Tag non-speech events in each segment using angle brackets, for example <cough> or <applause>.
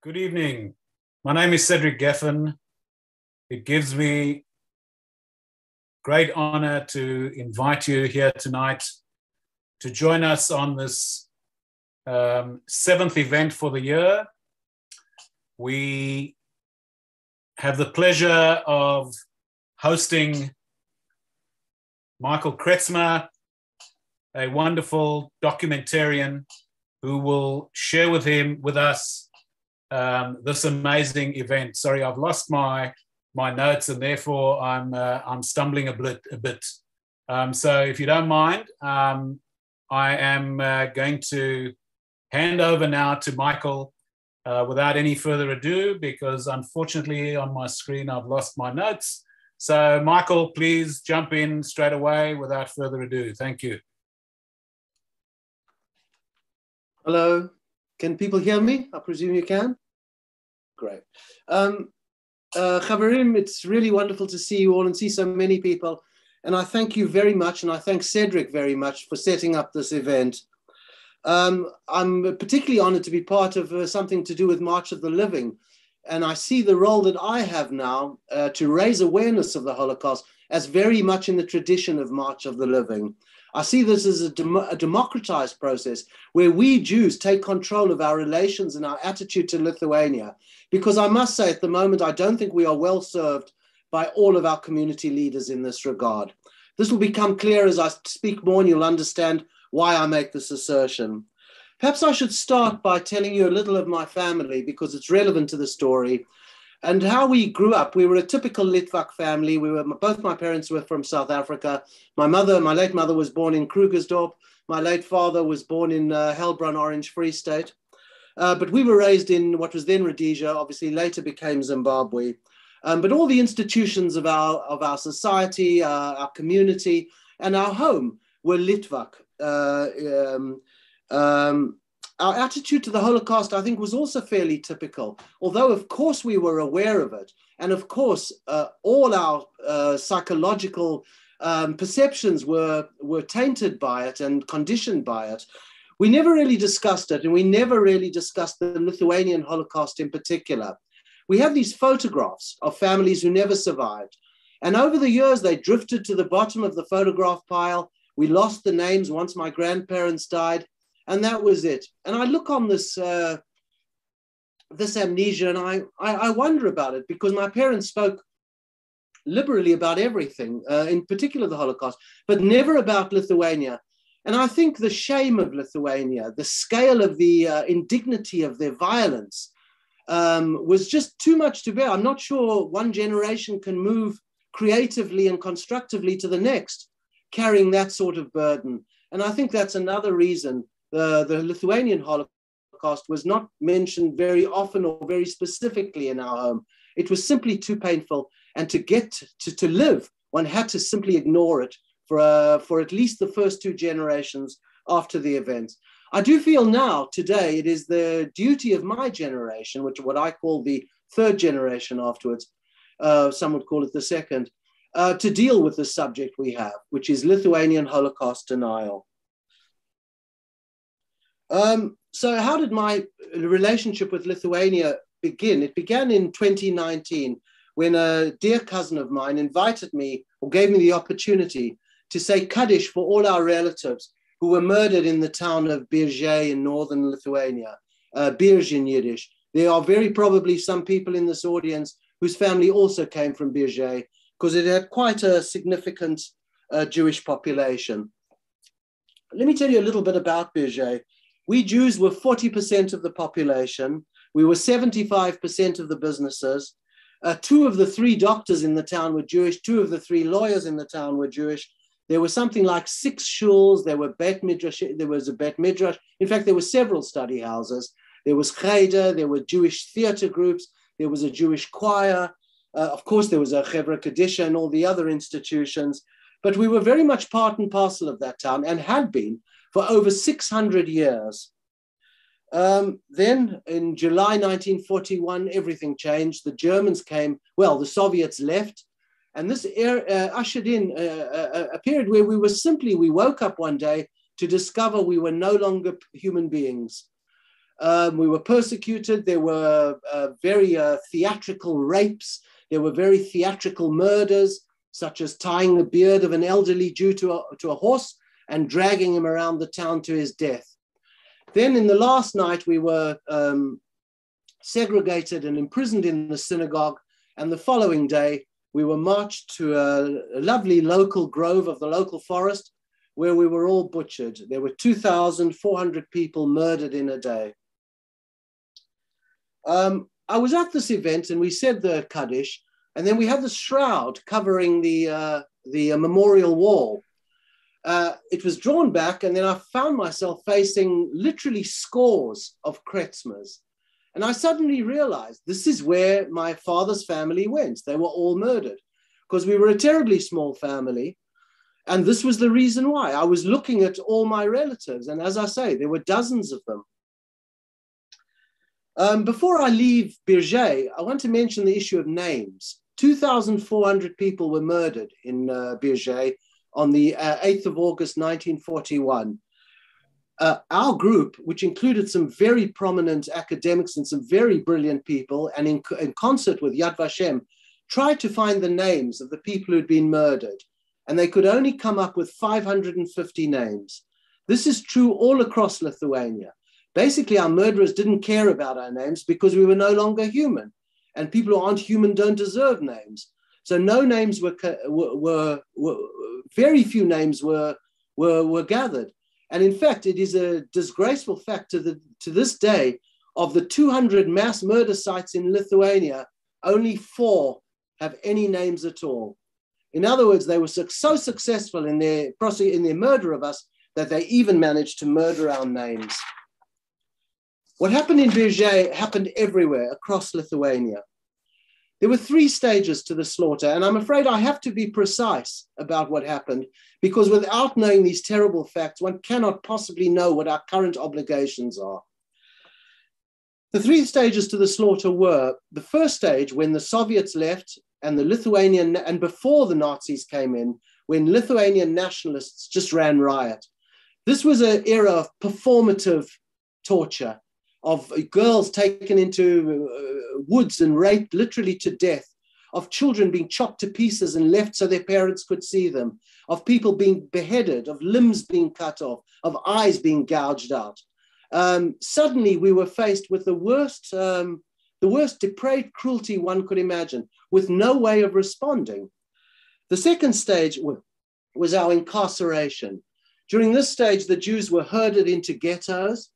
Good evening. My name is Cedric Geffen. It gives me great honor to invite you here tonight to join us on this um, seventh event for the year. We have the pleasure of hosting Michael Kretzmer, a wonderful documentarian who will share with him with us um, this amazing event. Sorry, I've lost my my notes, and therefore I'm uh, I'm stumbling a bit a bit. Um, so if you don't mind, um, I am uh, going to hand over now to Michael uh, without any further ado, because unfortunately on my screen I've lost my notes. So Michael, please jump in straight away without further ado. Thank you. Hello, can people hear me? I presume you can. Great. Um, uh, it's really wonderful to see you all and see so many people. And I thank you very much, and I thank Cedric very much for setting up this event. Um, I'm particularly honored to be part of uh, something to do with March of the Living. And I see the role that I have now uh, to raise awareness of the Holocaust as very much in the tradition of March of the Living. I see this as a, dem- a, democratized process where we Jews take control of our relations and our attitude to Lithuania. Because I must say, at the moment, I don't think we are well served by all of our community leaders in this regard. This will become clear as I speak more, and you'll understand why I make this assertion. Perhaps I should start by telling you a little of my family because it's relevant to the story and how we grew up. We were a typical Litvak family. We were both my parents were from South Africa. My mother, my late mother, was born in Krugersdorp. My late father was born in uh, Orange Free State. Uh, but we were raised in what was then Rhodesia, obviously later became Zimbabwe. Um, but all the institutions of our of our society, uh, our community, and our home were Litvak. Uh, um, um, our attitude to the Holocaust, I think, was also fairly typical. Although, of course, we were aware of it. And of course, uh, all our uh, psychological um, perceptions were, were tainted by it and conditioned by it. We never really discussed it, and we never really discussed the Lithuanian Holocaust in particular. We have these photographs of families who never survived. And over the years, they drifted to the bottom of the photograph pile. We lost the names once my grandparents died and that was it. And I look on this uh, this amnesia, and I, I, I wonder about it because my parents spoke liberally about everything, uh, in particular the Holocaust, but never about Lithuania. And I think the shame of Lithuania, the scale of the uh, indignity of their violence, um, was just too much to bear. I'm not sure one generation can move creatively and constructively to the next, carrying that sort of burden. And I think that's another reason the, the Lithuanian Holocaust was not mentioned very often or very specifically in our home. It was simply too painful. And to get to, to live, one had to simply ignore it for, uh, for at least the first two generations after the event. I do feel now, today, it is the duty of my generation, which what I call the third generation afterwards, uh, some would call it the second, uh, to deal with the subject we have, which is Lithuanian Holocaust denial. Um, so, how did my relationship with Lithuania begin? It began in 2019 when a dear cousin of mine invited me or gave me the opportunity to say Kaddish for all our relatives who were murdered in the town of Biržai in northern Lithuania, uh, in Yiddish. There are very probably some people in this audience whose family also came from Biržai because it had quite a significant uh, Jewish population. Let me tell you a little bit about Biržai. We Jews were 40% of the population. We were 75% of the businesses. Uh, two of the three doctors in the town were Jewish. Two of the three lawyers in the town were Jewish. There were something like six shuls. There were bet midrash. There was a bet midrash. In fact, there were several study houses. There was cheder. There were Jewish theater groups. There was a Jewish choir. Uh, of course, there was a Chevra Kadisha and all the other institutions. But we were very much part and parcel of that town and had been for over 600 years. Um, then in July 1941, everything changed. The Germans came, well, the Soviets left. And this uh, ushered in a, a, a period where we were simply, we woke up one day to discover we were no longer human beings. Um, we were persecuted. There were uh, very uh, theatrical rapes. There were very theatrical murders, such as tying the beard of an elderly Jew to a, to a horse and dragging him around the town to his death. Then, in the last night, we were um, segregated and imprisoned in the synagogue. And the following day, we were marched to a, a lovely local grove of the local forest where we were all butchered. There were 2,400 people murdered in a day. Um, I was at this event and we said the Kaddish, and then we had the shroud covering the, uh, the uh, memorial wall. Uh, it was drawn back, and then I found myself facing literally scores of Kretzmers. And I suddenly realized this is where my father's family went. They were all murdered because we were a terribly small family. And this was the reason why. I was looking at all my relatives. And as I say, there were dozens of them. Um, before I leave Biržai, I want to mention the issue of names. 2,400 people were murdered in uh, Biržai on the uh, 8th of August 1941 uh, our group, which included some very prominent academics and some very brilliant people, and in, in concert with Yad Vashem, tried to find the names of the people who'd been murdered. And they could only come up with 550 names. This is true all across Lithuania. Basically, our murderers didn't care about our names because we were no longer human. And people who aren't human don't deserve names. So no names were, were, were, very few names were, were, were gathered. And in fact, it is a disgraceful fact to, the, to this day of the 200 mass murder sites in Lithuania, only four have any names at all. In other words, they were so successful in their, in their murder of us that they even managed to murder our names. What happened in Biržai happened everywhere across Lithuania. There were three stages to the slaughter, and I'm afraid I have to be precise about what happened because without knowing these terrible facts, one cannot possibly know what our current obligations are. The three stages to the slaughter were the first stage when the Soviets left and the Lithuanian, and before the Nazis came in, when Lithuanian nationalists just ran riot. This was an era of performative torture of girls taken into uh, woods and raped literally to death, of children being chopped to pieces and left so their parents could see them, of people being beheaded, of limbs being cut off, of eyes being gouged out. Um, suddenly, we were faced with the worst, um, the worst depraved cruelty one could imagine, with no way of responding. The second stage was our incarceration. During this stage, the Jews were herded into ghettos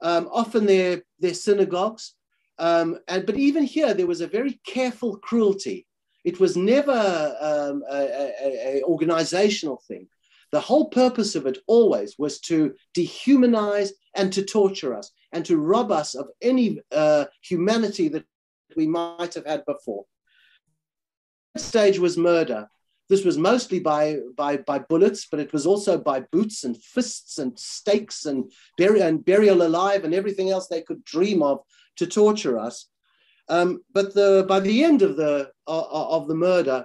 um, often they're, synagogues. Um, and, but even here, there was a very careful cruelty. It was never um, organizational thing. The whole purpose of it always was to dehumanize and to torture us and to rob us of any uh, humanity that we might have had before. The stage was murder. This was mostly by, by, by bullets, but it was also by boots and fists and stakes and, and burial alive and everything else they could dream of to torture us. Um, but the, by the end of the, uh, of the murder,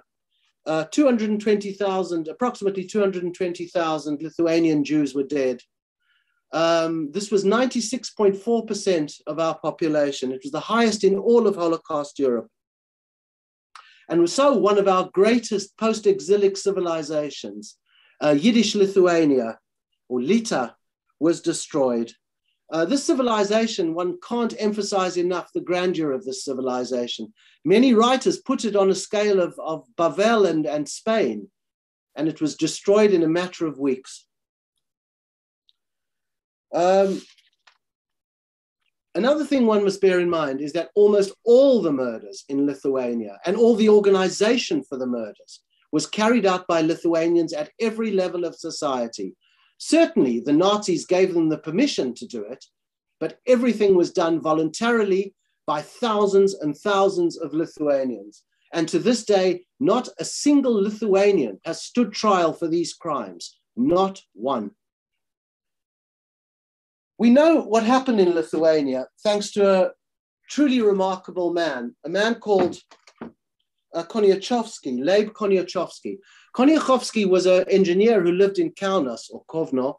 uh, 220,000, approximately 220,000 Lithuanian Jews were dead. Um, this was 96.4% of our population. It was the highest in all of Holocaust Europe. And so one of our greatest post-exilic civilizations, uh, Yiddish Lithuania, or Lita, was destroyed. Uh, this civilization, one can't emphasize enough the grandeur of this civilization. Many writers put it on a scale of, of Babel and, and Spain, and it was destroyed in a matter of weeks. Um, Another thing one must bear in mind is that almost all the murders in Lithuania and all the organization for the murders was carried out by Lithuanians at every level of society. Certainly, the Nazis gave them the permission to do it, but everything was done voluntarily by thousands and thousands of Lithuanians. And to this day, not a single Lithuanian has stood trial for these crimes, not one. We know what happened in Lithuania thanks to a truly remarkable man, a man called uh, Leib Koniuchowsky. Koniuchowsky was an engineer who lived in Kaunas or Kovno,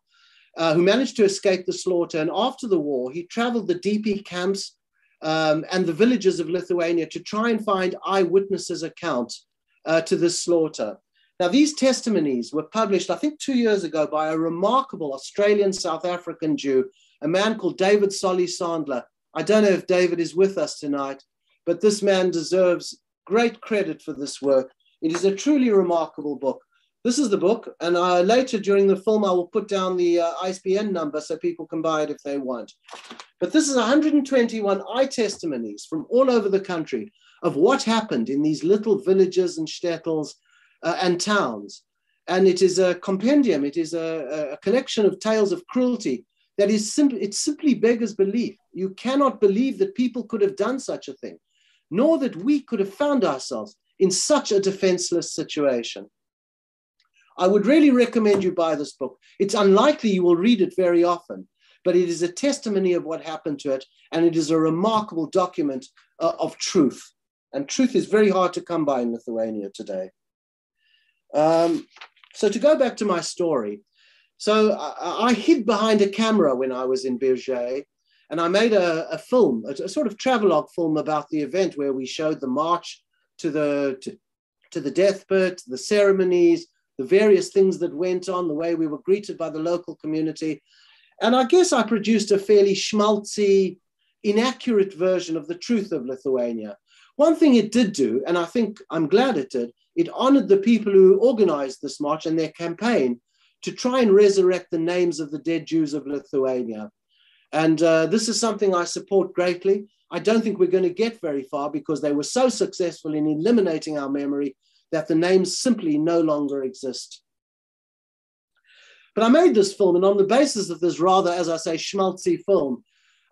uh, who managed to escape the slaughter. And after the war, he traveled the DP camps um, and the villages of Lithuania to try and find eyewitnesses' accounts uh, to this slaughter. Now, these testimonies were published, I think, two years ago by a remarkable Australian South African Jew, a man called David Solly Sandler. I don't know if David is with us tonight, but this man deserves great credit for this work. It is a truly remarkable book. This is the book, and uh, later during the film, I will put down the uh, ISBN number so people can buy it if they want. But this is 121 eye testimonies from all over the country of what happened in these little villages and shtetls uh, and towns. And it is a compendium, it is a, a collection of tales of cruelty that is simply, it simply beggars belief. You cannot believe that people could have done such a thing, nor that we could have found ourselves in such a defenseless situation. I would really recommend you buy this book. It's unlikely you will read it very often, but it is a testimony of what happened to it, and it is a remarkable document uh, of truth. And truth is very hard to come by in Lithuania today. Um, so to go back to my story, so I, I, hid behind a camera when I was in Biržai, and I made a, a film, a, a, sort of travelogue film about the event where we showed the march to the to, to the death pit, the ceremonies, the various things that went on, the way we were greeted by the local community. And I guess I produced a fairly schmaltzy, inaccurate version of the truth of Lithuania. One thing it did do, and I think I'm glad it did, it honored the people who organized this march and their campaign to try and resurrect the names of the dead Jews of Lithuania. And uh, this is something I support greatly. I don't think we're going to get very far because they were so successful in eliminating our memory that the names simply no longer exist. But I made this film, and on the basis of this rather, as I say, schmaltzy film,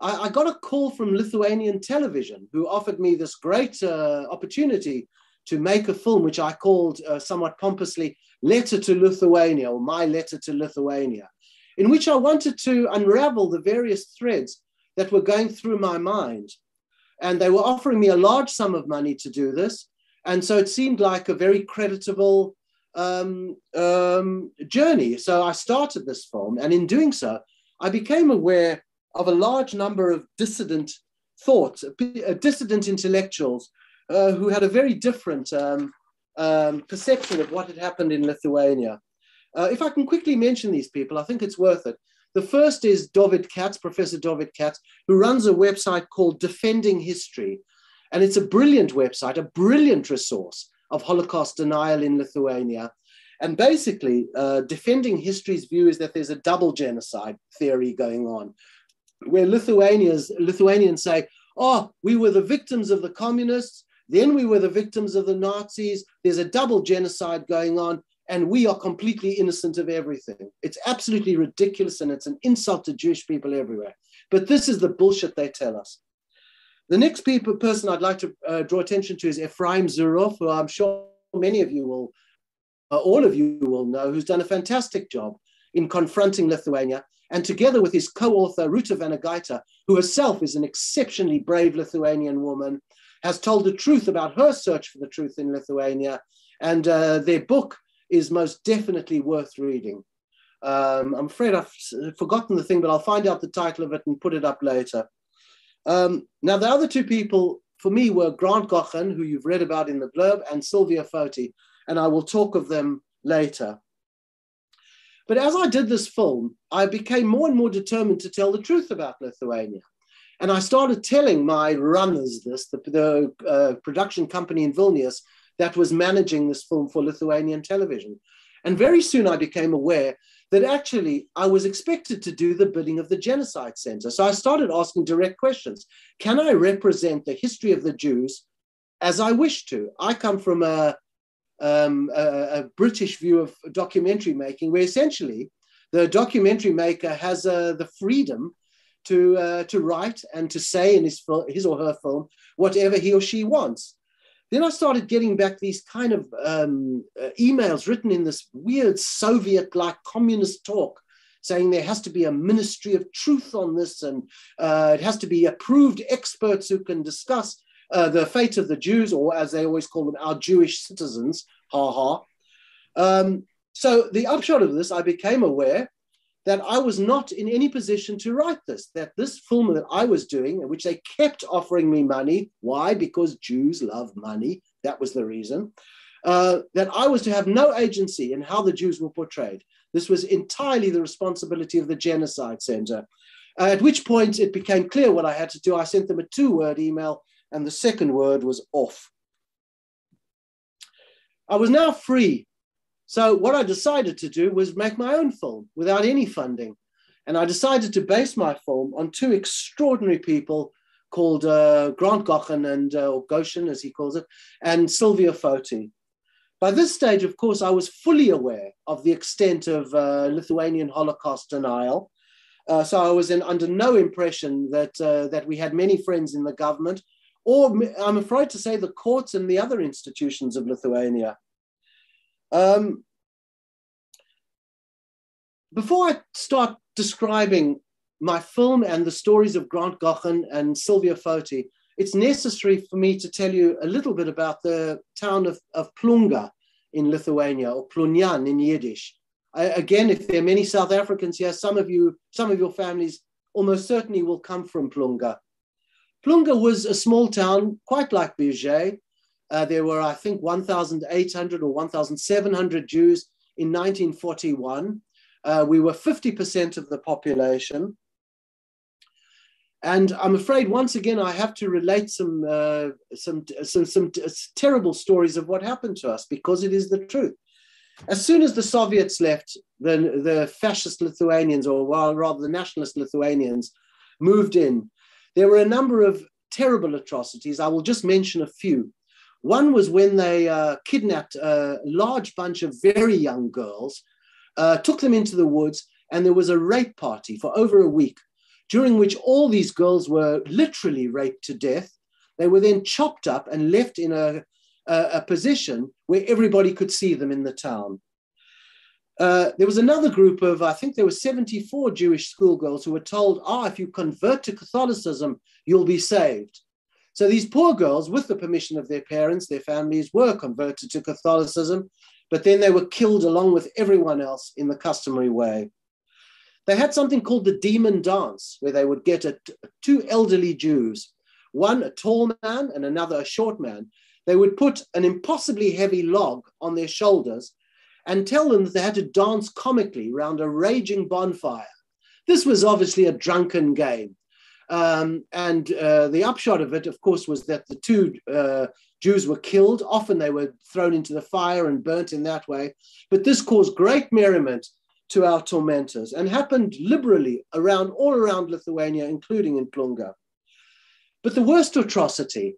I, I got a call from Lithuanian television who offered me this great uh, opportunity to make a film, which I called uh, somewhat pompously Letter to Lithuania, or My Letter to Lithuania, in which I wanted to unravel the various threads that were going through my mind. And they were offering me a large sum of money to do this. And so it seemed like a very creditable um, um, journey. So I started this film, and in doing so, I became aware of a large number of dissident thoughts, uh, dissident intellectuals uh, who had a very different um, um, perception of what had happened in Lithuania. Uh, if I can quickly mention these people, I think it's worth it. The first is David Katz, Professor David Katz, who runs a website called Defending History, and it's a brilliant website, a brilliant resource of Holocaust denial in Lithuania. And basically, uh, defending history's view is that there's a double genocide theory going on, where Lithuanians, Lithuanians say, oh, we were the victims of the communists, then we were the victims of the Nazis, there's a double genocide going on, and we are completely innocent of everything. It's absolutely ridiculous and it's an insult to Jewish people everywhere. But this is the bullshit they tell us. The next people, person I'd like to uh, draw attention to is Ephraim Zuroff, who I'm sure many of you will, uh, all of you will know, who's done a fantastic job in confronting Lithuania. And together with his co-author, Ruta Vanagaite, who herself is an exceptionally brave Lithuanian woman, has told the truth about her search for the truth in Lithuania. And uh, their book is most definitely worth reading. Um, I'm afraid I've forgotten the thing, but I'll find out the title of it and put it up later. Um, now, the other two people for me were Grant Gochin, who you've read about in the blurb, and Silvia Foti, and I will talk of them later. But as I did this film, I became more and more determined to tell the truth about Lithuania. And I started telling my runners this, the, the uh, production company in Vilnius that was managing this film for Lithuanian television. And very soon I became aware that actually I was expected to do the bidding of the Genocide Center. So I started asking direct questions. Can I represent the history of the Jews as I wish to? I come from a, um, a, a British view of documentary making, where essentially the documentary maker has uh, the freedom to, uh, to write and to say in his, his or her film whatever he or she wants. Then I started getting back these kind of um, uh, emails written in this weird Soviet like communist talk saying there has to be a ministry of truth on this and uh, it has to be approved experts who can discuss uh, the fate of the Jews, or as they always call them, our Jewish citizens. Ha ha. Um, so the upshot of this, I became aware that I was not in any position to write this, that this film that I was doing, which they kept offering me money, why? Because Jews love money. That was the reason. Uh, that I was to have no agency in how the Jews were portrayed. This was entirely the responsibility of the Genocide Center. Uh, at which point it became clear what I had to do. I sent them a two word email, and the second word was off. I was now free so what I decided to do was make my own film without any funding. And I decided to base my film on two extraordinary people called uh, Grant Gochin and uh, or Goshen, as he calls it, and Silvia Foti. By this stage, of course, I was fully aware of the extent of uh, Lithuanian Holocaust denial. Uh, so I was in, under no impression that, uh, that we had many friends in the government, or I'm afraid to say the courts and the other institutions of Lithuania. Um, before I start describing my film and the stories of Grant Gochin and Silvia Foti, it's necessary for me to tell you a little bit about the town of, of Plunga in Lithuania, or Plunyan in Yiddish. I, again, if there are many South Africans here, some of you, some of your families almost certainly will come from Plunga. Plunga was a small town, quite like Biržai, uh, there were, I think, 1,800 or 1,700 Jews in 1941. Uh, we were 50% of the population. And I'm afraid once again I have to relate some, uh, some, some, some terrible stories of what happened to us because it is the truth. As soon as the Soviets left, the, the fascist Lithuanians, or well, rather the nationalist Lithuanians, moved in, there were a number of terrible atrocities. I will just mention a few. One was when they uh, kidnapped a large bunch of very young girls, uh, took them into the woods, and there was a rape party for over a week, during which all these girls were literally raped to death. They were then chopped up and left in a, a, a position where everybody could see them in the town. Uh, there was another group of, I think there were 74 Jewish schoolgirls who were told, ah, if you convert to Catholicism, you'll be saved. So these poor girls, with the permission of their parents, their families, were converted to Catholicism, but then they were killed along with everyone else in the customary way. They had something called the demon dance, where they would get two elderly Jews, one a tall man and another a short man. They would put an impossibly heavy log on their shoulders and tell them that they had to dance comically round a raging bonfire. This was obviously a drunken game. Um, and uh, the upshot of it, of course, was that the two uh, Jews were killed. Often they were thrown into the fire and burnt in that way. But this caused great merriment to our tormentors and happened liberally around all around Lithuania, including in Plunga. But the worst atrocity,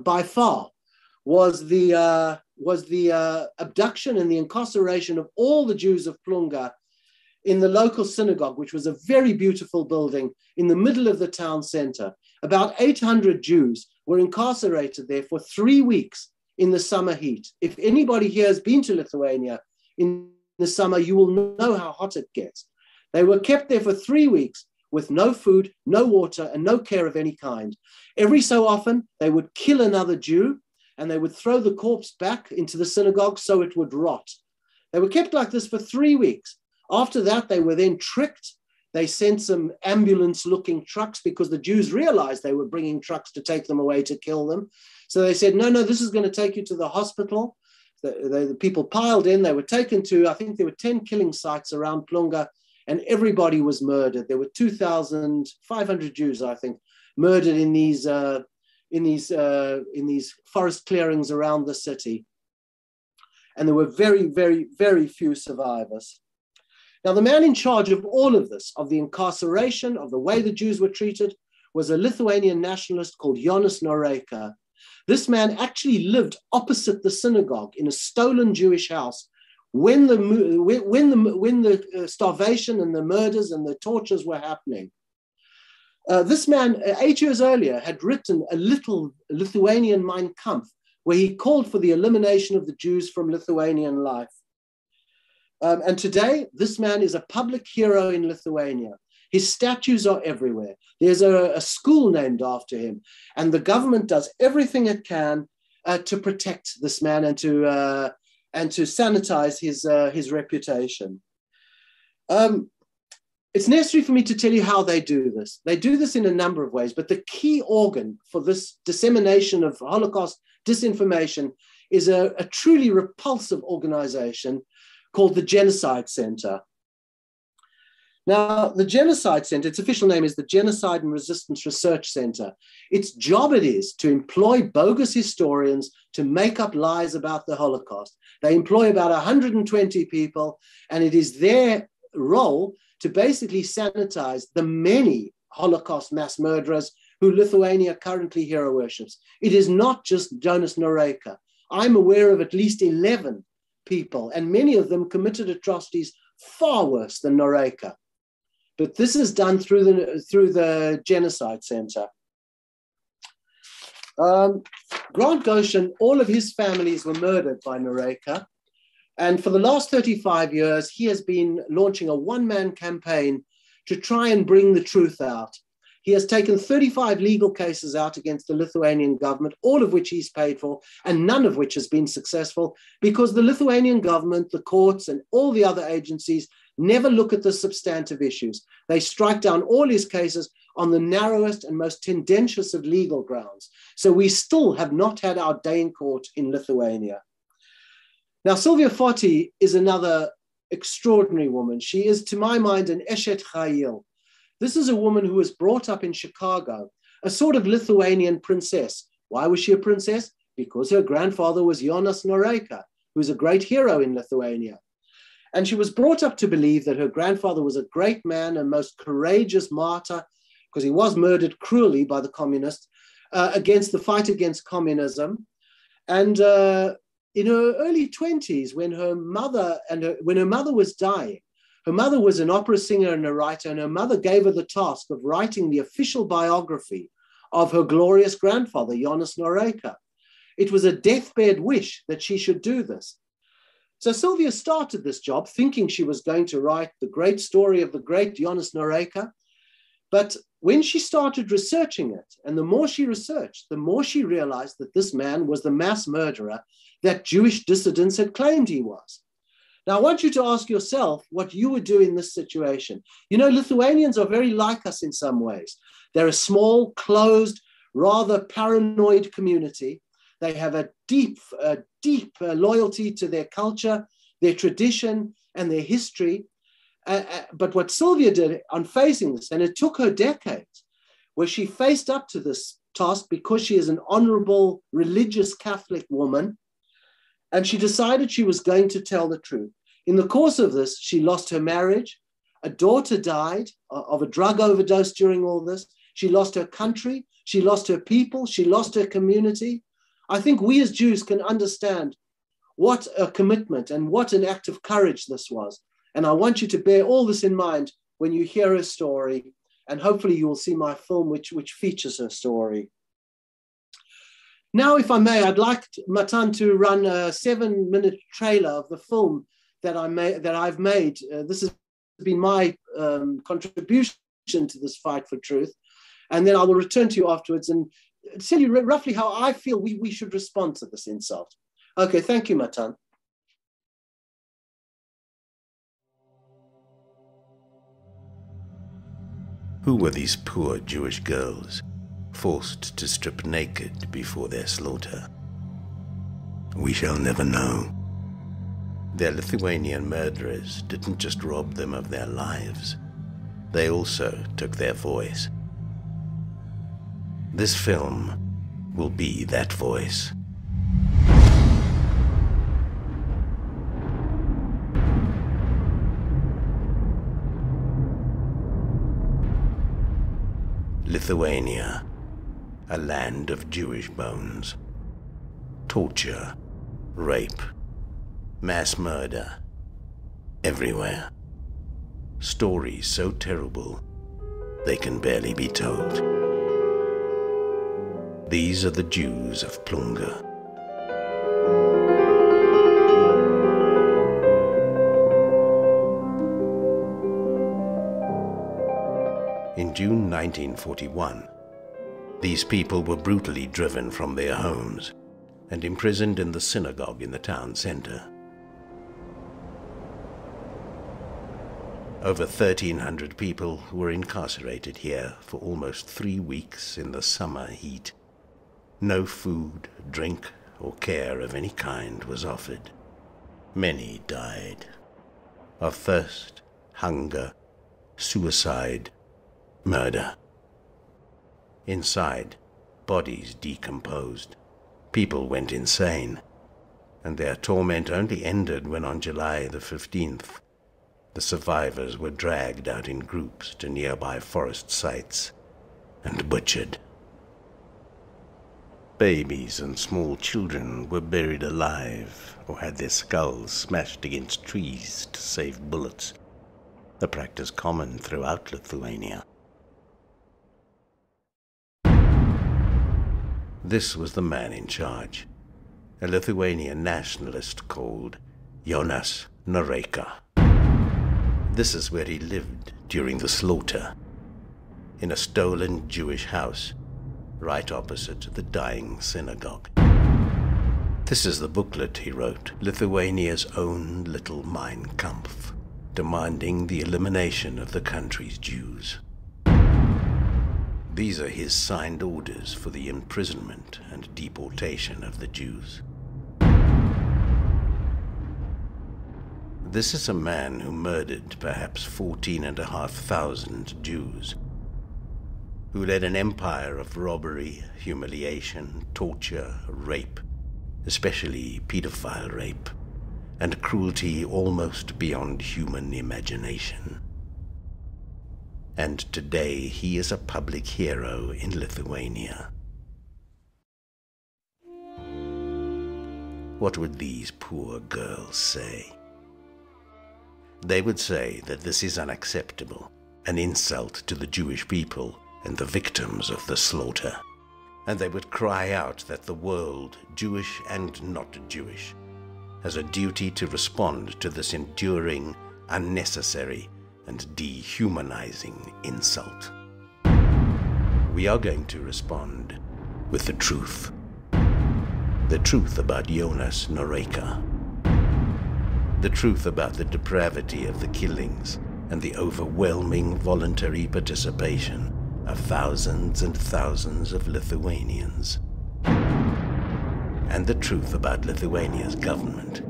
by far, was the uh, was the uh, abduction and the incarceration of all the Jews of Plunga in the local synagogue, which was a very beautiful building in the middle of the town center. About 800 Jews were incarcerated there for three weeks in the summer heat. If anybody here has been to Lithuania in the summer, you will know how hot it gets. They were kept there for three weeks with no food, no water, and no care of any kind. Every so often, they would kill another Jew and they would throw the corpse back into the synagogue so it would rot. They were kept like this for three weeks. After that, they were then tricked. They sent some ambulance looking trucks because the Jews realized they were bringing trucks to take them away to kill them. So they said, no, no, this is going to take you to the hospital. The, the, the people piled in. They were taken to, I think there were 10 killing sites around Plunga, and everybody was murdered. There were 2,500 Jews, I think, murdered in these, uh, in, these, uh, in these forest clearings around the city. And there were very, very, very few survivors. Now, the man in charge of all of this, of the incarceration, of the way the Jews were treated, was a Lithuanian nationalist called Jonas Noreika. This man actually lived opposite the synagogue in a stolen Jewish house when the, when the, when the uh, starvation and the murders and the tortures were happening. Uh, this man, uh, eight years earlier, had written a little Lithuanian Mein Kampf, where he called for the elimination of the Jews from Lithuanian life. Um, and today, this man is a public hero in Lithuania. His statues are everywhere. There's a, a school named after him. And the government does everything it can uh, to protect this man and to, uh, and to sanitize his, uh, his reputation. Um, it's necessary for me to tell you how they do this. They do this in a number of ways, but the key organ for this dissemination of Holocaust disinformation is a, a truly repulsive organization called the Genocide Center. Now, the Genocide Center, its official name is the Genocide and Resistance Research Center. Its job it is to employ bogus historians to make up lies about the Holocaust. They employ about 120 people, and it is their role to basically sanitize the many Holocaust mass murderers who Lithuania currently hero worships. It is not just Jonas Noreika. I'm aware of at least 11 people, and many of them committed atrocities far worse than Noreika. But this is done through the, through the Genocide Center. Um, Grant Gochin, all of his families were murdered by Noreika. And for the last 35 years, he has been launching a one man campaign to try and bring the truth out. He has taken 35 legal cases out against the Lithuanian government, all of which he's paid for, and none of which has been successful because the Lithuanian government, the courts, and all the other agencies never look at the substantive issues. They strike down all his cases on the narrowest and most tendentious of legal grounds. So we still have not had our day in court in Lithuania. Now, Silvia Foti is another extraordinary woman. She is, to my mind, an Eshet Chayil. This is a woman who was brought up in Chicago, a sort of Lithuanian princess. Why was she a princess? Because her grandfather was Jonas Noreika, who's a great hero in Lithuania. And she was brought up to believe that her grandfather was a great man, a most courageous martyr, because he was murdered cruelly by the communists uh, against the fight against communism. And uh, in her early 20s, when her mother and her, when her mother was dying, her mother was an opera singer and a writer, and her mother gave her the task of writing the official biography of her glorious grandfather, Jonas Noreika. It was a deathbed wish that she should do this. So Silvia started this job thinking she was going to write the great story of the great Jonas Noreika. But when she started researching it, and the more she researched, the more she realized that this man was the mass murderer that Jewish dissidents had claimed he was. Now, I want you to ask yourself what you would do in this situation. You know, Lithuanians are very like us in some ways. They're a small, closed, rather paranoid community. They have a deep, uh, deep uh, loyalty to their culture, their tradition, and their history. Uh, uh, but what Silvia did on facing this, and it took her decades, where she faced up to this task because she is an honorable religious Catholic woman, and she decided she was going to tell the truth. In the course of this, she lost her marriage. A daughter died uh, of a drug overdose during all this. She lost her country. She lost her people. She lost her community. I think we as Jews can understand what a commitment and what an act of courage this was. And I want you to bear all this in mind when you hear her story. And hopefully you will see my film, which, which features her story. Now, if I may, I'd like Matan to run a seven minute trailer of the film that, I may, that I've made. Uh, this has been my um, contribution to this fight for truth. And then I will return to you afterwards and tell you roughly how I feel we, we should respond to this insult. Okay, thank you, Matan. Who were these poor Jewish girls, forced to strip naked before their slaughter? We shall never know. Their Lithuanian murderers didn't just rob them of their lives, they also took their voice. This film will be that voice. Lithuania, a land of Jewish bones. Torture, rape, mass murder, everywhere. Stories so terrible, they can barely be told. These are the Jews of Plunga. In June 1941, these people were brutally driven from their homes and imprisoned in the synagogue in the town center. Over 1,300 people were incarcerated here for almost three weeks in the summer heat. No food, drink, or care of any kind was offered. Many died of thirst, hunger, suicide, murder. Inside, bodies decomposed. People went insane, and their torment only ended when on July the 15th, the survivors were dragged out in groups to nearby forest sites and butchered. Babies and small children were buried alive or had their skulls smashed against trees to save bullets, a practice common throughout Lithuania. This was the man in charge, a Lithuanian nationalist called Jonas Noreika. This is where he lived during the slaughter, in a stolen Jewish house, right opposite the dying synagogue. This is the booklet he wrote, Lithuania's own little Mein Kampf, demanding the elimination of the country's Jews. These are his signed orders for the imprisonment and deportation of the Jews. This is a man who murdered perhaps fourteen and a half thousand Jews, who led an empire of robbery, humiliation, torture, rape, especially pedophile rape, and cruelty almost beyond human imagination and today he is a public hero in Lithuania. What would these poor girls say? They would say that this is unacceptable, an insult to the Jewish people and the victims of the slaughter. And they would cry out that the world, Jewish and not Jewish, has a duty to respond to this enduring, unnecessary, and dehumanizing insult. We are going to respond with the truth. The truth about Jonas Noreika. The truth about the depravity of the killings and the overwhelming voluntary participation of thousands and thousands of Lithuanians. And the truth about Lithuania's government,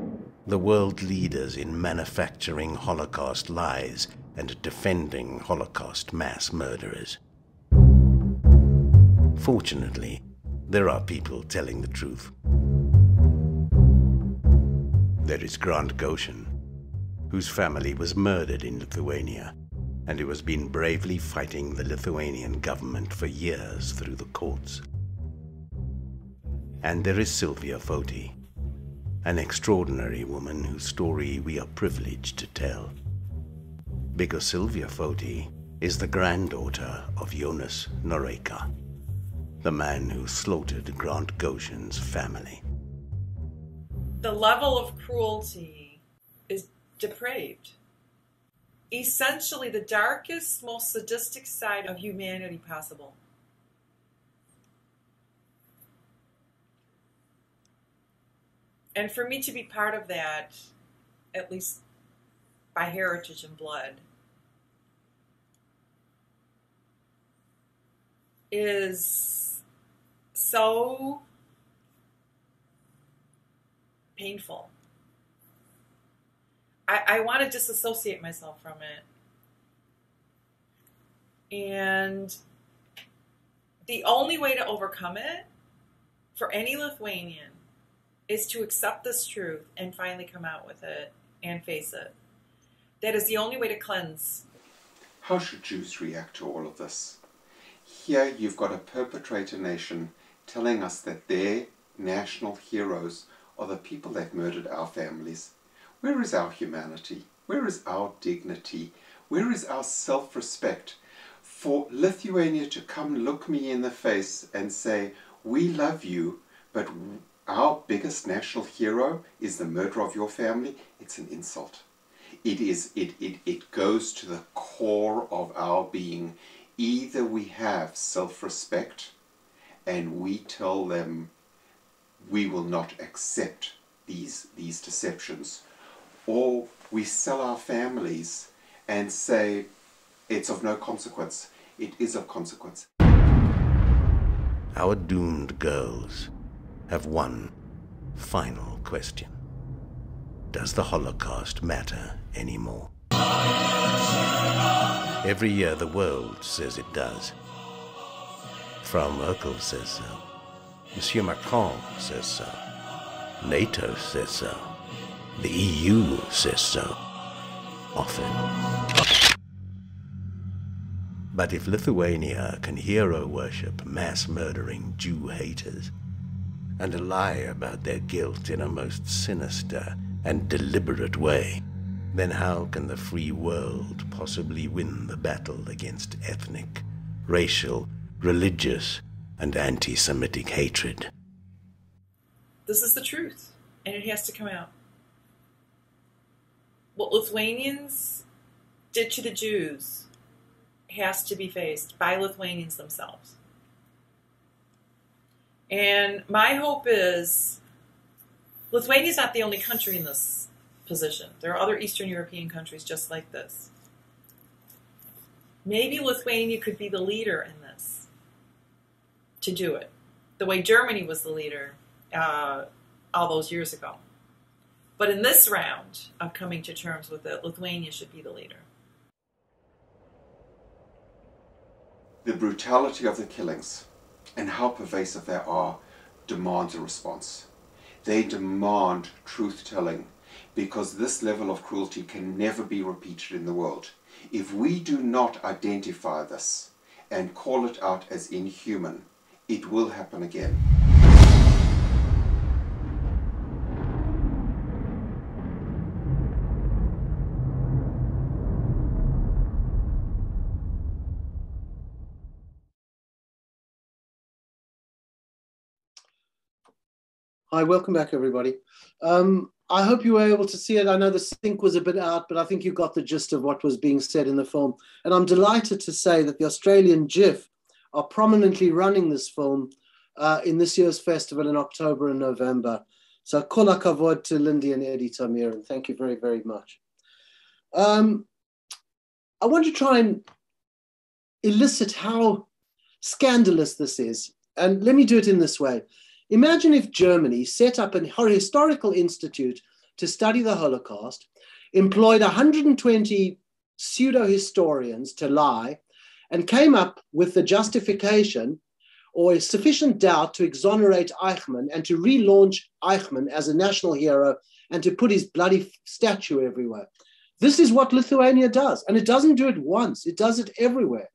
the world leaders in manufacturing Holocaust lies and defending Holocaust mass murderers. Fortunately, there are people telling the truth. There is Grant Gochin, whose family was murdered in Lithuania and who has been bravely fighting the Lithuanian government for years through the courts. And there is Silvia Foti, an extraordinary woman whose story we are privileged to tell because Silvia Foti is the granddaughter of Jonas Noreika, the man who slaughtered Grant Gochin's family. The level of cruelty is depraved. Essentially, the darkest, most sadistic side of humanity possible. And for me to be part of that, at least by heritage and blood, is so painful. I, I want to disassociate myself from it. And the only way to overcome it for any Lithuanian is to accept this truth and finally come out with it and face it. That is the only way to cleanse. How should Jews react to all of this? Here you've got a perpetrator nation telling us that their national heroes are the people that murdered our families. Where is our humanity? Where is our dignity? Where is our self-respect? For Lithuania to come look me in the face and say, we love you, but our biggest national hero is the murderer of your family, it's an insult. It, is, it, it, it goes to the core of our being either we have self-respect and we tell them we will not accept these, these deceptions, or we sell our families and say it's of no consequence. It is of consequence. Our doomed girls have one final question. Does the Holocaust matter anymore? Every year the world says it does. Frau Merkel says so. Monsieur Macron says so. NATO says so. The EU says so. Often. But if Lithuania can hero worship mass murdering Jew haters and lie about their guilt in a most sinister and deliberate way, then how can the free world possibly win the battle against ethnic, racial, religious, and anti Semitic hatred? This is the truth, and it has to come out. What Lithuanians did to the Jews has to be faced by Lithuanians themselves. And my hope is Lithuania is not the only country in this position. There are other Eastern European countries just like this. Maybe Lithuania could be the leader in this to do it, the way Germany was the leader uh, all those years ago. But in this round of coming to terms with it, Lithuania should be the leader. The brutality of the killings and how pervasive they are demands a response. They demand truth telling because this level of cruelty can never be repeated in the world. If we do not identify this and call it out as inhuman, it will happen again. Hi, welcome back, everybody. Um, I hope you were able to see it. I know the sync was a bit out, but I think you got the gist of what was being said in the film. And I'm delighted to say that the Australian JIF are prominently running this film uh, in this year's festival in October and November. So kol hakavod to Lindy and Eddie Tamir, and thank you very, very much. Um, I want to try and elicit how scandalous this is. And let me do it in this way. Imagine if Germany set up a historical institute to study the Holocaust, employed 120 pseudo historians to lie, and came up with the justification or sufficient doubt to exonerate Eichmann and to relaunch Eichmann as a national hero and to put his bloody statue everywhere. This is what Lithuania does, and it doesn't do it once, it does it everywhere.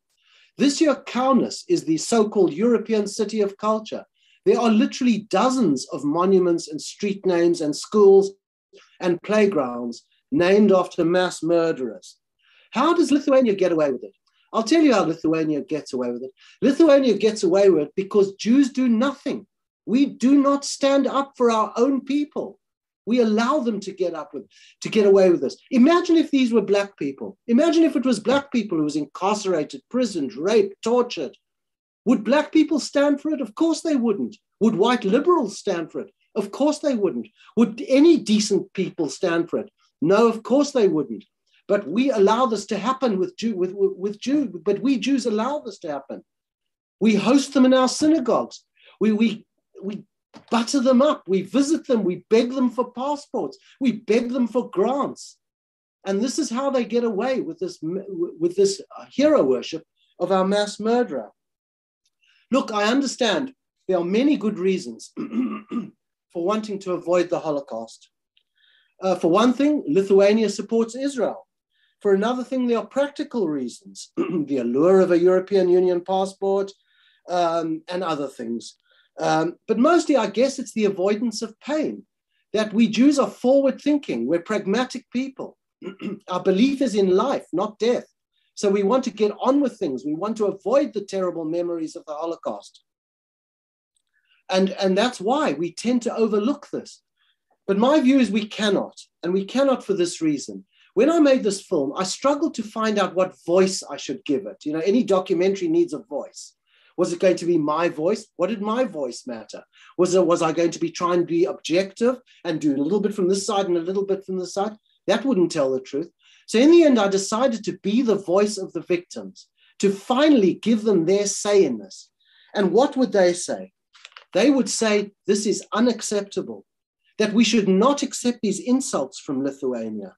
This year, Kaunas is the so called European city of culture. There are literally dozens of monuments and street names and schools and playgrounds named after mass murderers. How does Lithuania get away with it? I'll tell you how Lithuania gets away with it. Lithuania gets away with it because Jews do nothing. We do not stand up for our own people. We allow them to get up with, to get away with this. Imagine if these were black people. Imagine if it was black people who was incarcerated, prisoned, raped, tortured, would black people stand for it? Of course they wouldn't. Would white liberals stand for it? Of course they wouldn't. Would any decent people stand for it? No, of course they wouldn't. But we allow this to happen with Jew, with, with Jew, but we Jews allow this to happen. We host them in our synagogues. We, we, we butter them up. We visit them. We beg them for passports. We beg them for grants. And this is how they get away with this, with this hero worship of our mass murderer. Look, I understand there are many good reasons <clears throat> for wanting to avoid the Holocaust. Uh, for one thing, Lithuania supports Israel. For another thing, there are practical reasons <clears throat> the allure of a European Union passport um, and other things. Um, but mostly, I guess it's the avoidance of pain that we Jews are forward thinking, we're pragmatic people. <clears throat> Our belief is in life, not death. So we want to get on with things. We want to avoid the terrible memories of the Holocaust. And, and that's why we tend to overlook this. But my view is we cannot, and we cannot for this reason. When I made this film, I struggled to find out what voice I should give it. You know, any documentary needs a voice. Was it going to be my voice? What did my voice matter? Was, it, was I going to be trying to be objective and do a little bit from this side and a little bit from this side? That wouldn't tell the truth. So in the end, I decided to be the voice of the victims, to finally give them their say in this. And what would they say? They would say, This is unacceptable, that we should not accept these insults from Lithuania.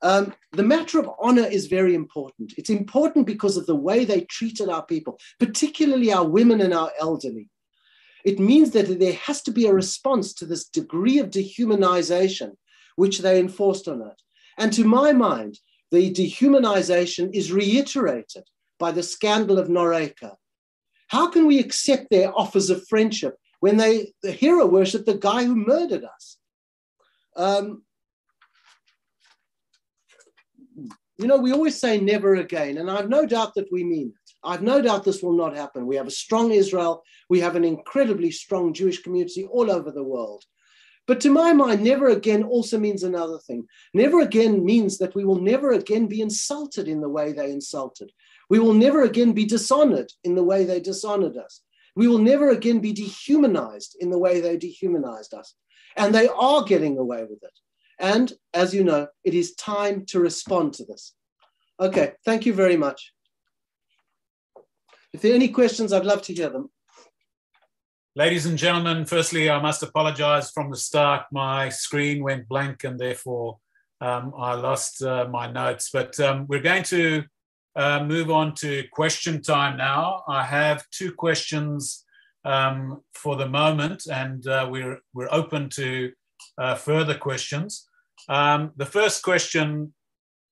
Um, the matter of honor is very important. It's important because of the way they treated our people, particularly our women and our elderly. It means that there has to be a response to this degree of dehumanization which they enforced on it. And to my mind, the dehumanization is reiterated by the scandal of Noreika. How can we accept their offers of friendship when they the hero worship the guy who murdered us? Um, you know, we always say never again, and I've no doubt that we mean it. I've no doubt this will not happen. We have a strong Israel. We have an incredibly strong Jewish community all over the world. But to my mind, never again also means another thing. Never again means that we will never again be insulted in the way they insulted. We will never again be dishonored in the way they dishonored us. We will never again be dehumanized in the way they dehumanized us. And they are getting away with it. And as you know, it is time to respond to this. Okay, thank you very much. If there are any questions, I'd love to hear them. Ladies and gentlemen, firstly, I must apologize from the start. My screen went blank and therefore um, I lost uh, my notes. But um, we're going to uh, move on to question time now. I have two questions um, for the moment, and uh, we're, we're open to uh, further questions. Um, the first question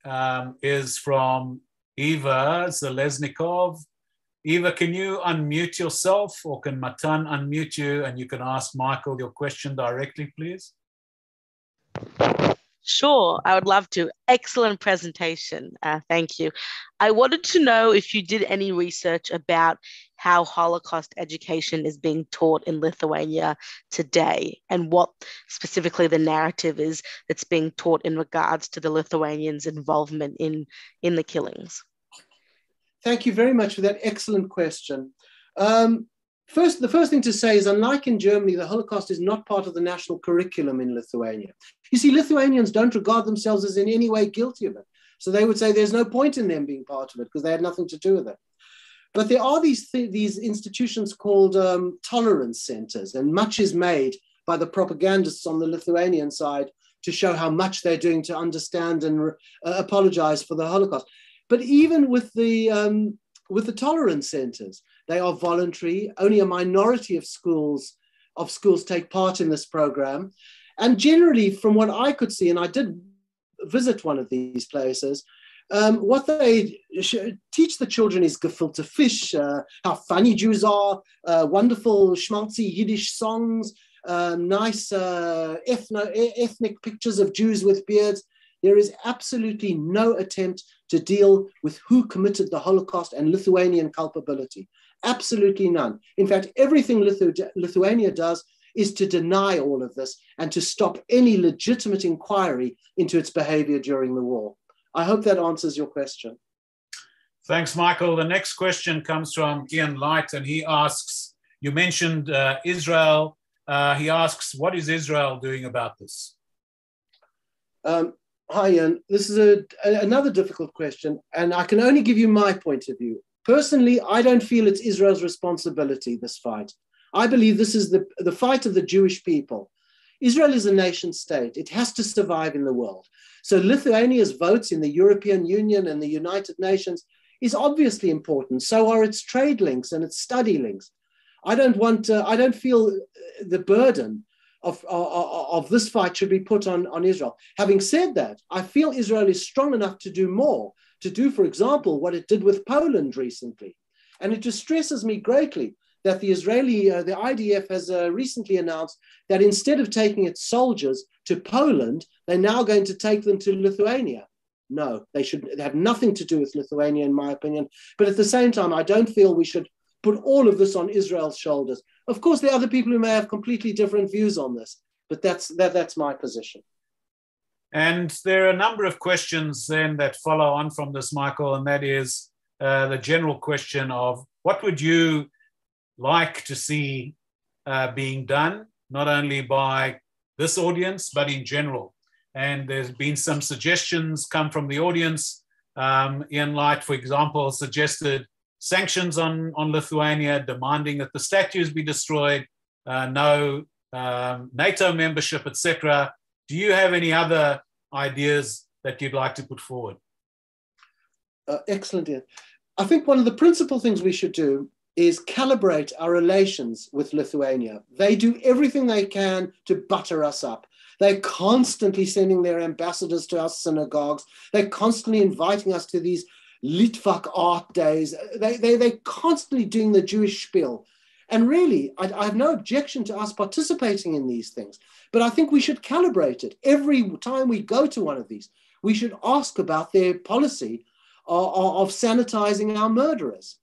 um, is from Eva Zeleznikov. Eva, can you unmute yourself or can Matan unmute you and you can ask Michael your question directly, please? Sure, I would love to. Excellent presentation. Uh, thank you. I wanted to know if you did any research about how Holocaust education is being taught in Lithuania today and what specifically the narrative is that's being taught in regards to the Lithuanians' involvement in, in the killings. Thank you very much for that excellent question. Um, first, the first thing to say is, unlike in Germany, the Holocaust is not part of the national curriculum in Lithuania. You see, Lithuanians don't regard themselves as in any way guilty of it. So they would say there's no point in them being part of it because they had nothing to do with it. But there are these, th- these institutions called um, tolerance centers, and much is made by the propagandists on the Lithuanian side to show how much they're doing to understand and uh, apologize for the Holocaust. But even with the um, with the tolerance centers, they are voluntary. Only a minority of schools of schools take part in this program, and generally, from what I could see, and I did visit one of these places, um, what they teach the children is gefilte fish, uh, how funny Jews are, uh, wonderful schmaltzy Yiddish songs, uh, nice uh, ethno- ethnic pictures of Jews with beards. There is absolutely no attempt to deal with who committed the Holocaust and Lithuanian culpability. Absolutely none. In fact, everything Lithu- Lithuania does is to deny all of this and to stop any legitimate inquiry into its behavior during the war. I hope that answers your question. Thanks, Michael. The next question comes from Ian Light, and he asks You mentioned uh, Israel. Uh, he asks, What is Israel doing about this? Um, hi, Ian. This is a, a, another difficult question, and I can only give you my point of view. Personally, I don't feel it's Israel's responsibility, this fight. I believe this is the, the fight of the Jewish people. Israel is a nation state, it has to survive in the world. So Lithuania's votes in the European Union and the United Nations is obviously important. So are its trade links and its study links. I don't want, uh, I don't feel the burden of, of, of this fight should be put on, on Israel. Having said that, I feel Israel is strong enough to do more, to do, for example, what it did with Poland recently. And it distresses me greatly that the Israeli, uh, the IDF has uh, recently announced that instead of taking its soldiers to Poland, they're now going to take them to Lithuania. No, they should have nothing to do with Lithuania, in my opinion. But at the same time, I don't feel we should put all of this on Israel's shoulders. Of course, there are other people who may have completely different views on this, but that's that, that's my position. And there are a number of questions then that follow on from this, Michael, and that is uh, the general question of what would you like to see uh, being done, not only by this audience, but in general. and there's been some suggestions come from the audience. Um, Ian Light, for example, suggested sanctions on, on Lithuania, demanding that the statues be destroyed, uh, no um, NATO membership, etc. Do you have any other ideas that you'd like to put forward? Uh, excellent, Ian. I think one of the principal things we should do is calibrate our relations with Lithuania. They do everything they can to butter us up. They're constantly sending their ambassadors to our synagogues. They're constantly inviting us to these Litvak art days. They, they, they're constantly doing the Jewish spiel. And really, I, I, have no objection to us participating in these things, but I think we should calibrate it. Every time we go to one of these, we should ask about their policy of, of sanitizing our murderers.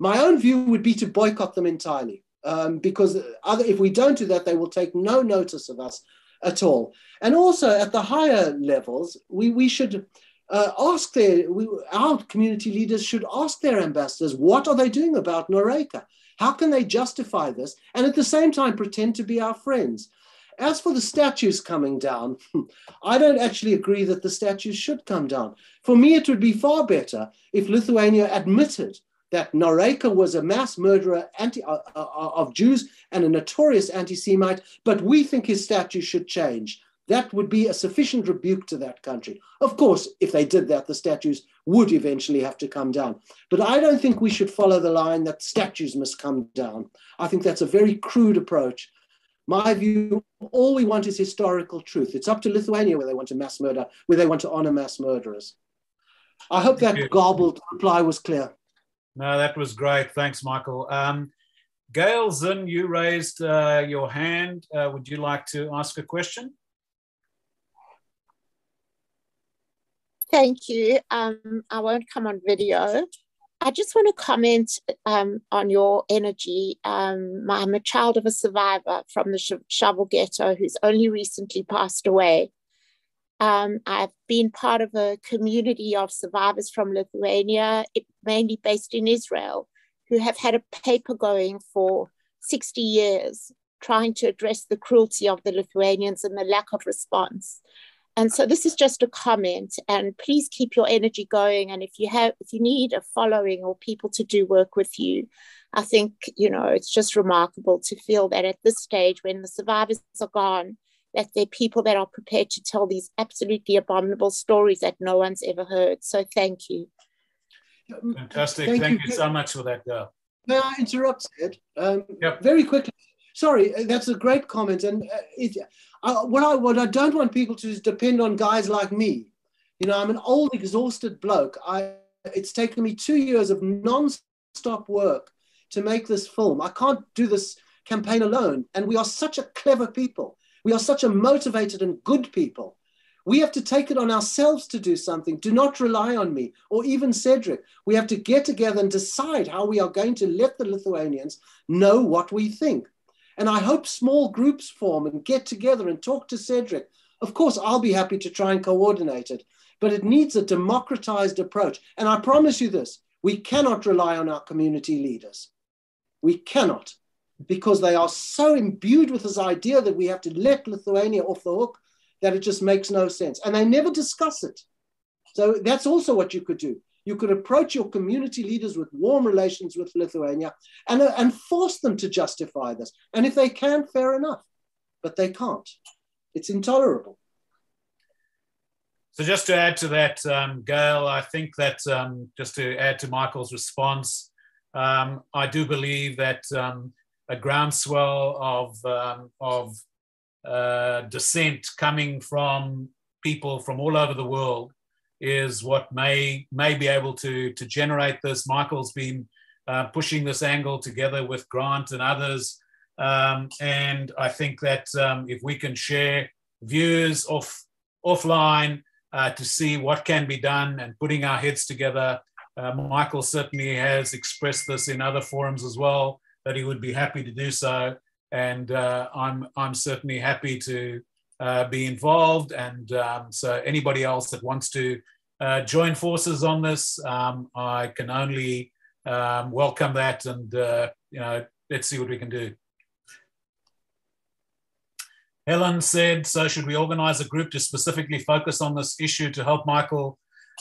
My own view would be to boycott them entirely, um, because other, if we don't do that, they will take no notice of us at all. And also at the higher levels, we, we should uh, ask their, we, our community leaders should ask their ambassadors, what are they doing about Noreika? How can they justify this and at the same time pretend to be our friends? As for the statues coming down, <laughs> I don't actually agree that the statues should come down. For me, it would be far better if Lithuania admitted that Noreika was a mass murderer anti, uh, uh, of Jews and a notorious anti Semite, but we think his statue should change. That would be a sufficient rebuke to that country. Of course, if they did that, the statues would eventually have to come down. But I don't think we should follow the line that statues must come down. I think that's a very crude approach. My view, all we want is historical truth. It's up to Lithuania where they want to mass murder, where they want to honor mass murderers. I hope that garbled reply was clear. No, that was great. Thanks, Michael. Um, Gail Zinn, you raised uh, your hand. Uh, would you like to ask a question? Thank you. Um, I won't come on video. I just want to comment um, on your energy. Um, I'm a child of a survivor from the Shavli Ghetto who's only recently passed away. Um, I've been part of a community of survivors from Lithuania, mainly based in Israel, who have had a paper going for 60 years trying to address the cruelty of the Lithuanians and the lack of response. And so this is just a comment and please keep your energy going. And if you have, if you need a following or people to do work with you, I think, you know, it's just remarkable to feel that at this stage when the survivors are gone, that there are people that are prepared to tell these absolutely abominable stories that no one's ever heard. So thank you. Fantastic. Thank, thank you. you. so much for that, Gail. May I interrupt, Ed? Um, yep. Very quickly. Sorry, that's a great comment. And uh, it, I, what I what I don't want people to depend on guys like me. You know, I'm an old, exhausted bloke. I it's taken me two years of non-stop work to make this film. I can't do this campaign alone. And we are such a clever people. We are such a motivated and good people. We have to take it on ourselves to do something. Do not rely on me or even Cedric. We have to get together and decide how we are going to let the Lithuanians know what we think. And I hope small groups form and get together and talk to Cedric. Of course, I'll be happy to try and coordinate it, but it needs a democratized approach. And I promise you this we cannot rely on our community leaders. We cannot, because they are so imbued with this idea that we have to let Lithuania off the hook that it just makes no sense. And they never discuss it. So that's also what you could do. You could approach your community leaders with warm relations with Lithuania and, uh, and force them to justify this. And if they can, fair enough. But they can't. It's intolerable. So, just to add to that, um, Gail, I think that um, just to add to Michael's response, um, I do believe that um, a groundswell of, um, of uh, dissent coming from people from all over the world is what may may be able to to generate this. Michael's been uh, pushing this angle together with Grant and others, um, and I think that um, if we can share views off offline uh, to see what can be done and putting our heads together. Uh, Michael certainly has expressed this in other forums as well that he would be happy to do so, and uh, I'm I'm certainly happy to uh, be involved. And um, so anybody else that wants to uh, join forces on this, um, I can only um, welcome that and, uh, you know, let's see what we can do. Helen said, so should we organize a group to specifically focus on this issue to help Michael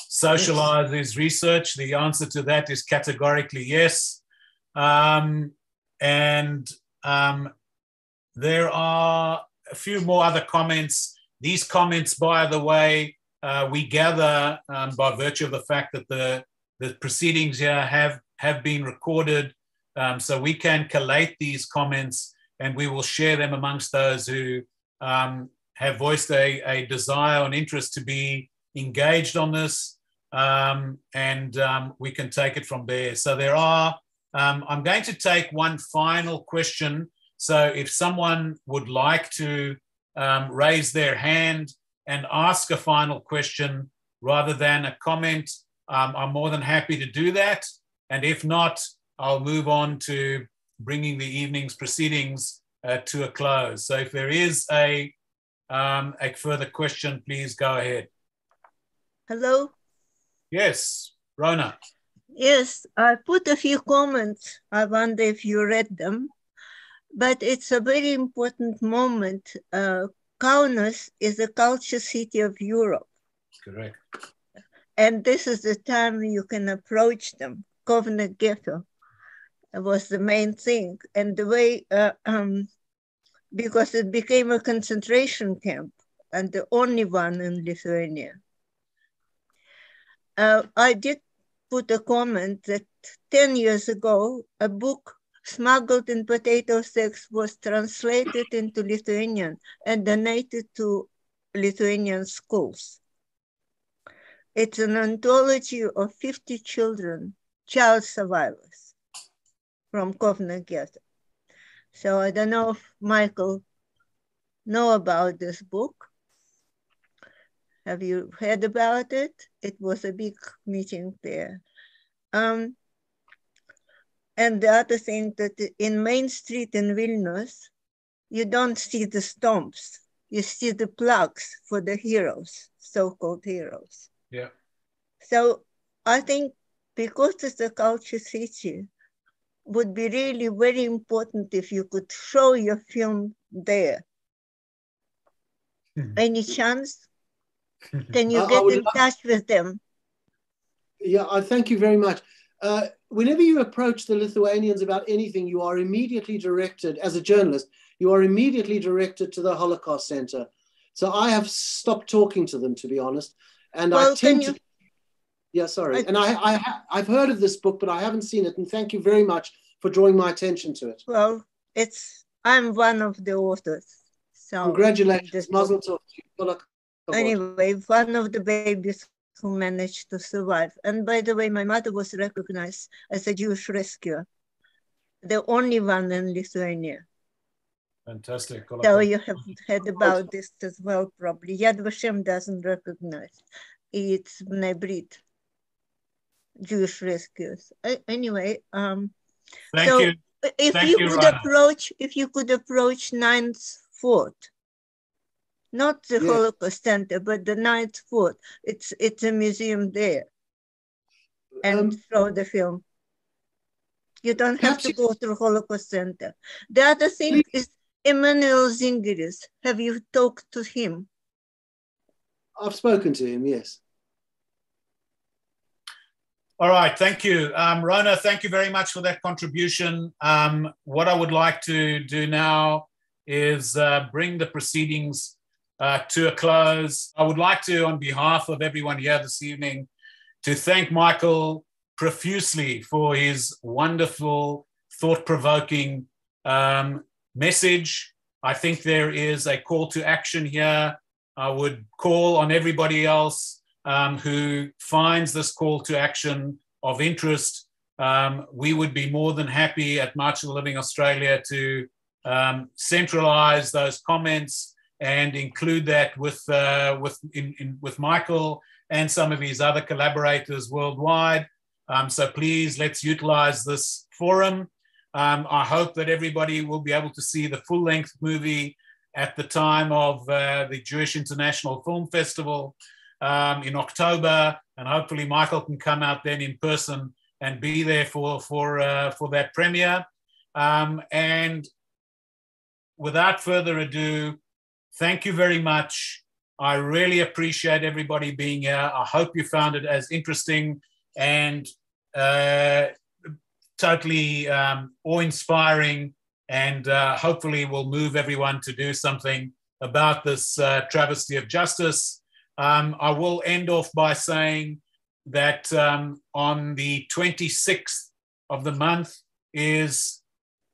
socialize his research? The answer to that is categorically yes. Um, and um, there are a few more other comments. These comments, by the way, uh, we gather um, by virtue of the fact that the, the proceedings here have, have been recorded. Um, so we can collate these comments and we will share them amongst those who um, have voiced a, a desire and interest to be engaged on this. Um, and um, we can take it from there. So there are, um, I'm going to take one final question. So if someone would like to um, raise their hand and ask a final question rather than a comment, um, I'm more than happy to do that. And if not, I'll move on to bringing the evening's proceedings uh, to a close. So if there is a, um, a further question, please go ahead. Hello? Yes, Rona. Yes, I put a few comments. I wonder if you read them. But it's a very important moment. Uh, Kaunas is a culture city of Europe. Correct. And this is the time you can approach them. Kovno Ghetto was the main thing. And the way, uh, um, because it became a concentration camp and the only one in Lithuania. Uh, I did put a comment that 10 years ago, a book smuggled in potato sacks was translated into Lithuanian and donated to Lithuanian schools. It's an anthology of 50 children, child survivors from Kovno Ghetto. So I don't know if Michael know about this book. Have you heard about it? It was a big meeting there. Um, and the other thing that in Main Street in Vilnius, you don't see the stumps. You see the plaques for the heroes, so-called heroes. Yeah. So I think because it's a culture city, would be really very important if you could show your film there. Mm-hmm. Any chance? <laughs> Can you get in touch with them? Yeah, I thank you very much. Uh, whenever you approach the Lithuanians about anything, you are immediately directed, as a journalist, you are immediately directed to the Holocaust Center. So I have stopped talking to them, to be honest. And well, I tend you... to. Yeah, sorry. I... And I, I, I've heard of this book, but I haven't seen it. And thank you very much for drawing my attention to it. Well, it's I'm one of the authors. So congratulations, Mazel tov. Anyway, one of the babies who managed to survive. And by the way, my mother was recognized as a Jewish rescuer, the only one in Lithuania. Fantastic. So you have heard about this as well, probably. Yad Vashem doesn't recognize. It's Bnei Brit, Jewish rescuers. Anyway, um, Thank so you. If Thank you, you could Rana. approach, if you could approach Ninth Fort, not the yes. Holocaust Center, but the Ninth Fort. It's it's a museum there, and um, show the film. You don't have to go to Holocaust Center. The other thing please. is Emmanuel Zingeris. Have you talked to him? I've spoken to him. Yes. All right, thank you. Um, Rona, thank you very much for that contribution. Um, what I would like to do now is uh, bring the proceedings uh, to a close. I would like to, on behalf of everyone here this evening, to thank Michael profusely for his wonderful, thought provoking um, message. I think there is a call to action here. I would call on everybody else um, who finds this call to action of interest, um, we would be more than happy at March of the Living Australia to um, centralize those comments and include that with, uh, with, in, in, with Michael and some of his other collaborators worldwide. Um, so please, let's utilize this forum. Um, I hope that everybody will be able to see the full length movie at the time of uh, the Jewish International Film Festival um, in October, and hopefully Michael can come out then in person and be there for for uh, for that premiere. Um, and without further ado, thank you very much. I really appreciate everybody being here. I hope you found it as interesting and uh, totally um, awe-inspiring and uh, hopefully will move everyone to do something about this uh, travesty of justice. Um, I will end off by saying that um, on the 26th of the month is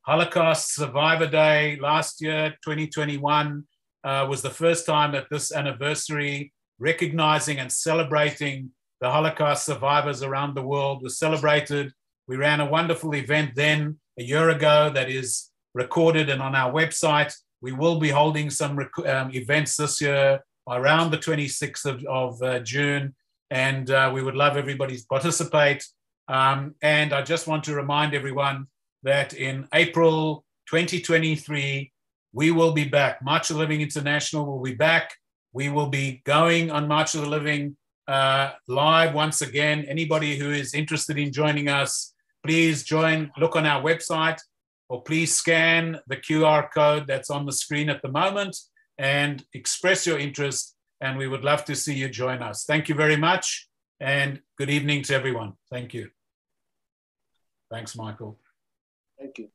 Holocaust Survivor Day. Last year, 2021, uh, was the first time that this anniversary, recognizing and celebrating the Holocaust survivors around the world, was celebrated. We ran a wonderful event then a year ago that is recorded and on our website. We will be holding some um, events this year around the 26th of, of uh, June, and uh, we would love everybody to participate. Um, and I just want to remind everyone that in April 2023, we will be back. March of the Living International will be back. We will be going on March of the Living uh, live once again. Anybody who is interested in joining us, please join, look on our website, or please scan the QR code that's on the screen at the moment and express your interest. And we would love to see you join us. Thank you very much. And good evening to everyone. Thank you. Thanks, Michael. Thank you.